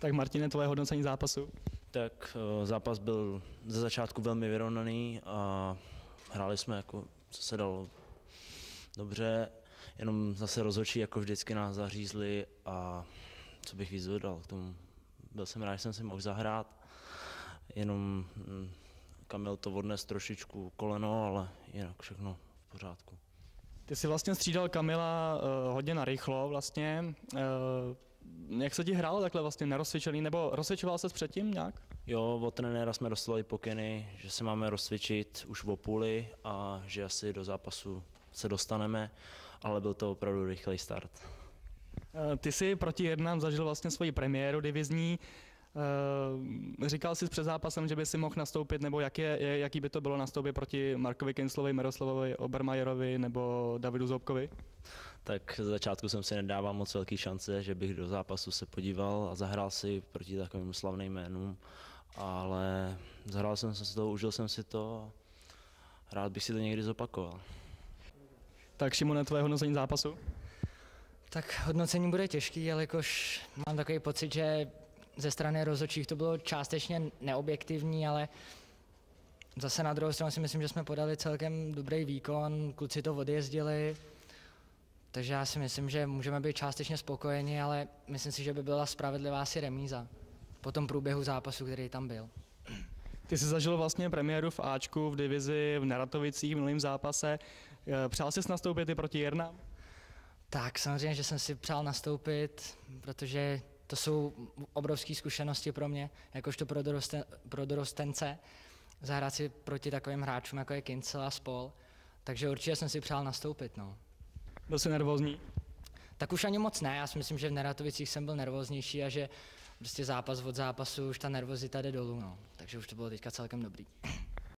Tak Martine, tvoje hodnocení zápasu? Tak eh, zápas byl ze začátku velmi vyrovnaný a hráli jsme jako, co se dalo dobře, jenom zase rozhodčí jako vždycky nás zařízli a co bych víc dodal k tomu. Byl jsem rád, že jsem si mohl zahrát, jenom hm, Kamil to odnes trošičku koleno, ale jinak všechno v pořádku. Ty jsi vlastně střídal Kamila uh, hodně narychlo vlastně. Uh, jak se ti hrálo takhle vlastně nerozcvičený, nebo rozcvičoval se předtím nějak? Jo, od trenéra jsme dostali pokyny, že se máme rozcvičit už v půli a že asi do zápasu se dostaneme, ale byl to opravdu rychlej start. Uh, ty jsi proti jednám zažil vlastně svoji premiéru divizní. Uh, říkal jsi před zápasem, že by si mohl nastoupit, nebo jak je, jaký by to bylo nastoupit proti Markovi Kinslovi, Miroslavovi Obermajerovi nebo Davidu Zobkovi? Tak z začátku jsem si nedával moc velký šance, že bych do zápasu se podíval a zahrál si proti takovým slavným jménům, ale zahrál jsem si to, užil jsem si to a rád bych si to někdy zopakoval. Tak Šimone, tvoje hodnocení zápasu? Tak hodnocení bude těžký, jelikož mám takový pocit, že ze strany rozhodčích to bylo částečně neobjektivní, ale zase na druhou stranu si myslím, že jsme podali celkem dobrý výkon, kluci to odjezdili, takže já si myslím, že můžeme být částečně spokojeni, ale myslím si, že by byla spravedlivá asi remíza po tom průběhu zápasu, který tam byl. Ty jsi zažil vlastně premiéru v Ačku, v divizi, v Neratovicích, v minulém zápase. Přál jsi nastoupit i proti Jirnám? Tak, samozřejmě, že jsem si přál nastoupit, protože to jsou obrovské zkušenosti pro mě, jakožto pro, dorosten, pro dorostence, zahrát si proti takovým hráčům, jako je Kincel a spol. Takže určitě jsem si přál nastoupit. No. Byl jsi nervózní? Tak už ani moc ne, já si myslím, že v Neratovicích jsem byl nervóznější a že prostě zápas od zápasu už ta nervozita jde dolů, no. takže už to bylo teďka celkem dobrý.